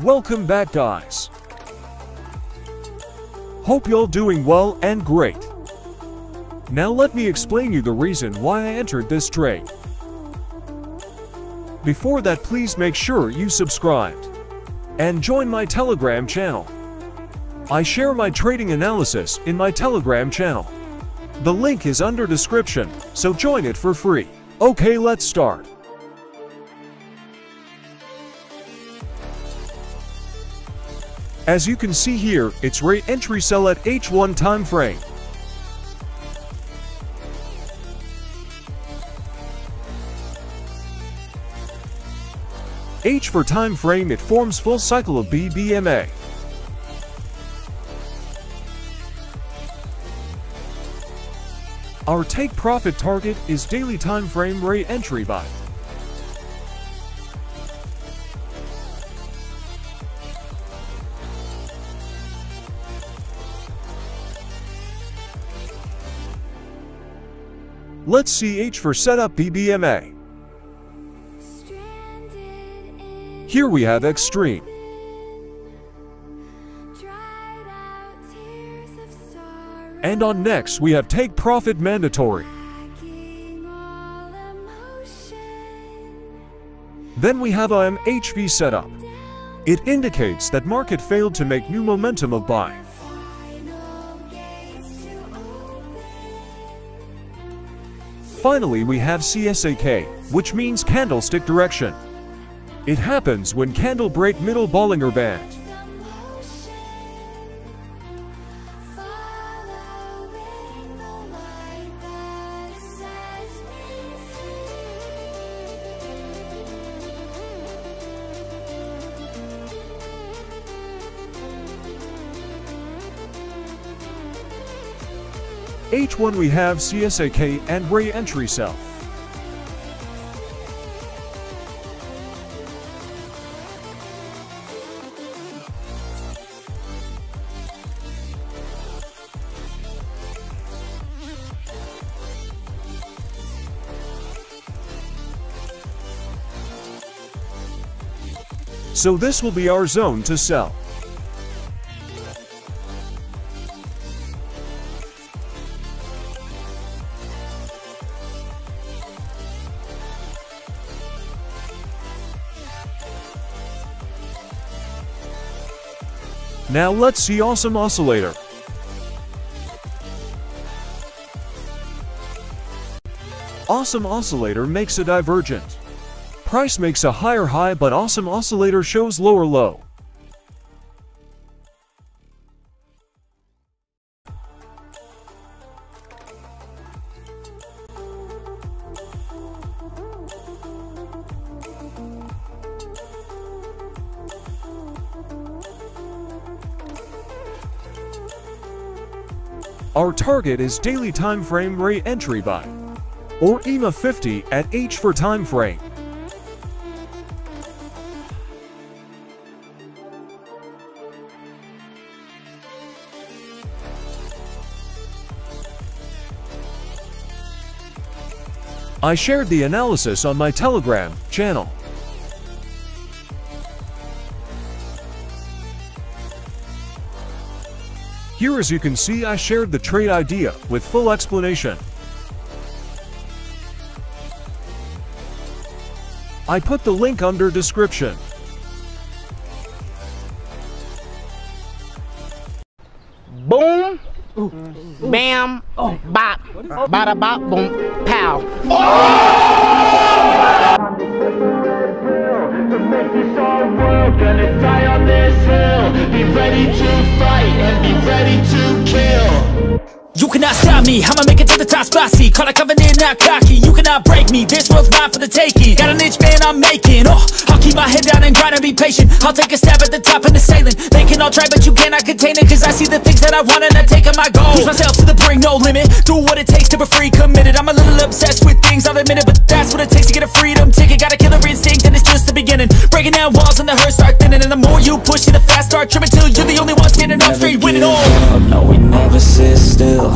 Welcome back guys. Hope you're doing well and great. Now let me explain you the reason why I entered this trade. Before that please make sure you subscribed and join my telegram channel. I share my trading analysis in my telegram channel. The link is under description, so join it for free. Okay let's start. As you can see here, it's re-entry sell at H1 time frame. H4 time frame it forms full cycle of BBMA. Our take profit target is daily time frame re-entry buy. Let's see H4 setup BBMA. Here we have extreme. And on next we have take profit mandatory. Then we have IM HV setup. It indicates that market failed to make new momentum of buying. Finally, we have CSAK, which means candlestick direction. It happens when candle break middle Bollinger Band. H1 we have CSAK and re-entry sell. So this will be our zone to sell. Now let's see Awesome Oscillator. Awesome Oscillator makes a divergent. Price makes a higher high but Awesome Oscillator shows lower low. Our target is daily time frame re-entry buy, or EMA 50 at H4 time frame. I shared the analysis on my Telegram channel. Here as you can see I shared the trade idea with full explanation. I put the link under description. Bam, bop, bada bop, boom, pow. Gonna You cannot stop me, I'ma make it to the top spicy Call a covenant, not cocky, you cannot break me This world's mine for the taking. Got an itch, man, I'm making. Oh, I'll keep my head down and grind and be patient. I'll take a stab at the top and the sailing. They can all try, but you cannot contain it Cause I see the things that I want and I take on my goals Push myself to the brink, no limit. Do what it takes to be free, committed. I'm a little obsessed with things, I'll admit it But that's what it takes to get a freedom ticket. Got a killer instinct and it's just the beginning. Breaking down walls and the hurt start thinning. And the more you push it, the fast start tripping Till you're the only one standing up straight winning all. up, no we never sit still